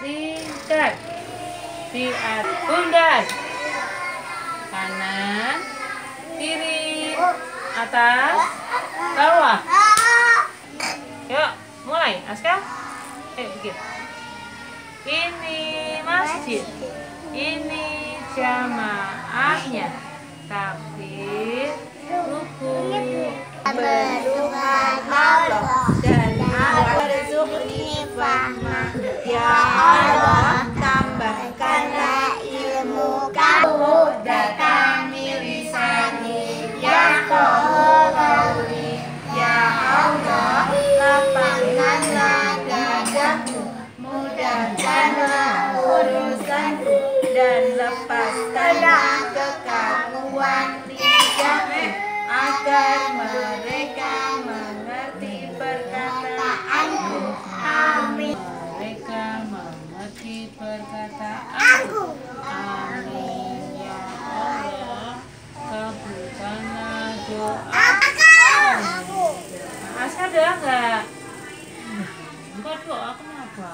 lingkar di atas bundar kanan kiri atas bawah. Yuk mulai. Aska ayo bikin ini masjid. Ini jamaahnya. Takbir ruku fahma Ya Allah tambahkanlah ilmu kamu Datangi lisani Ya Qawi Ya Allah lapangkanlah dadaku. Mudahkanlah urusanku. Dan lepaskanlah kekaguan lidahku agar mereka perkataanku amin. Ya Allah kabulkanlah doa. Aska doa enggak enggak doa kenapa